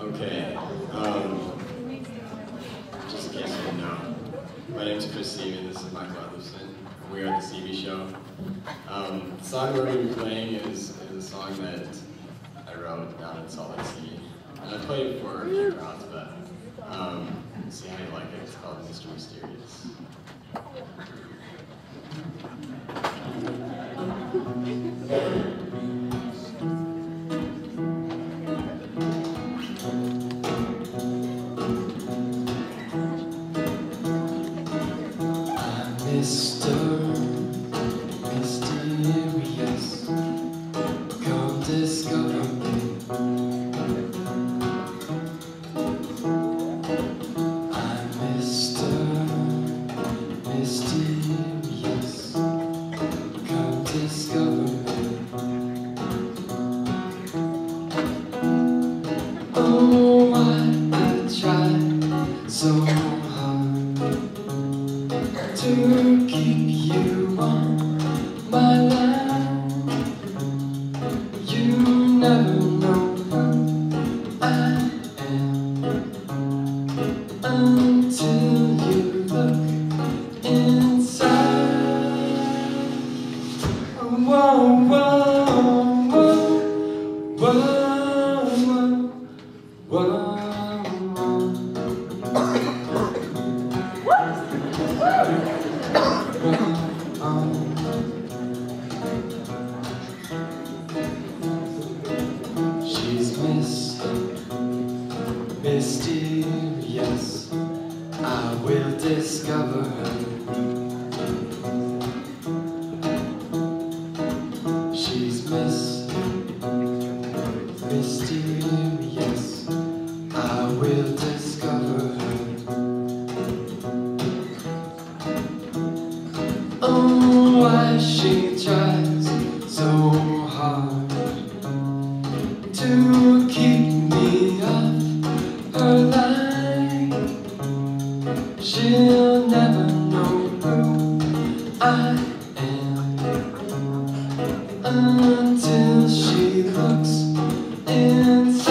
okay. Um, just in case you didn't know, my name is Chris Sevy. This is Michael Edlefsen. We are the CV Show. Um, the song we're going to be playing is, is a song that I wrote down in Salt Lake City. And I played it for a few rounds, but um, see how you like it. It's called Mr. Mysterious. Mysterious. Come discover. Oh, I, I tried so hard to keep you on my line. You never know who I am until Whoa, whoa, whoa, whoa, whoa, whoa. She's Mysterious. I will discover Mysterious. I will discover her. Oh, why she tries so hard to keep me off her line. She'll never know who I am until she looks inside.